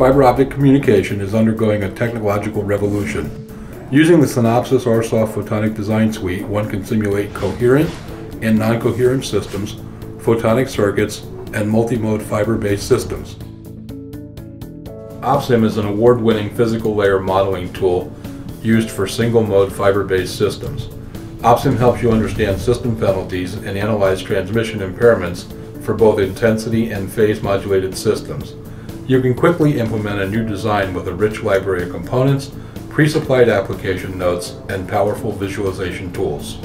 fiber optic communication is undergoing a technological revolution. Using the Synopsys RSoft Photonic Design Suite, one can simulate coherent and non-coherent systems, photonic circuits, and multi-mode fiber-based systems. OptSim is an award-winning physical layer modeling tool used for single-mode fiber-based systems. OptSim helps you understand system penalties and analyze transmission impairments for both intensity and phase modulated systems. You can quickly implement a new design with a rich library of components pre-supplied application notes, and powerful visualization tools.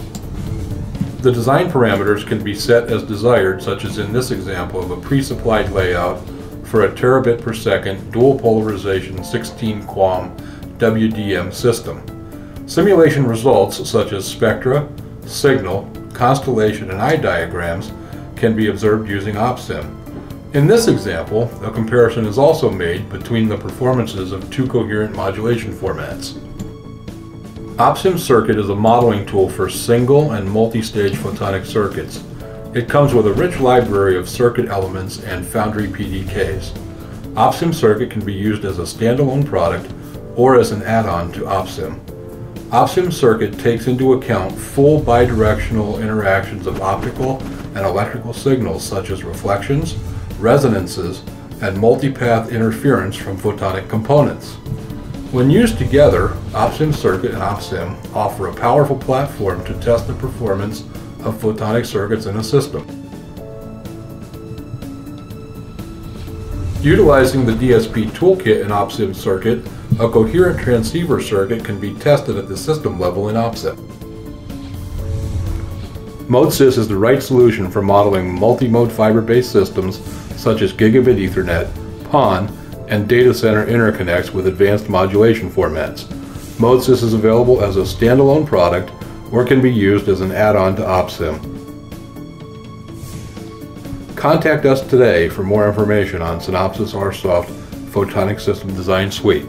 The design parameters can be set as desired, such as in this example of a pre-supplied layout for a terabit per second dual polarization 16 QAM WDM system. Simulation results such as spectra, signal, constellation, and eye diagrams can be observed using OptSim. In this example, a comparison is also made between the performances of two coherent modulation formats. OptSim Circuit is a modeling tool for single and multi-stage photonic circuits. It comes with a rich library of circuit elements and Foundry PDKs. OptSim Circuit can be used as a standalone product or as an add-on to OptSim. OpSim Circuit takes into account full bidirectional interactions of optical and electrical signals such as reflections, resonances, and multipath interference from photonic components. When used together, OptSim Circuit and OptSim offer a powerful platform to test the performance of photonic circuits in a system. Utilizing the DSP toolkit in OptSim Circuit, a coherent transceiver circuit can be tested at the system level in OptSim. ModeSys is the right solution for modeling multi-mode fiber-based systems such as gigabit Ethernet, PON, and data center interconnects with advanced modulation formats. ModeSys is available as a standalone product or can be used as an add-on to OptSim. Contact us today for more information on Synopsys RSoft Photonic System Design Suite.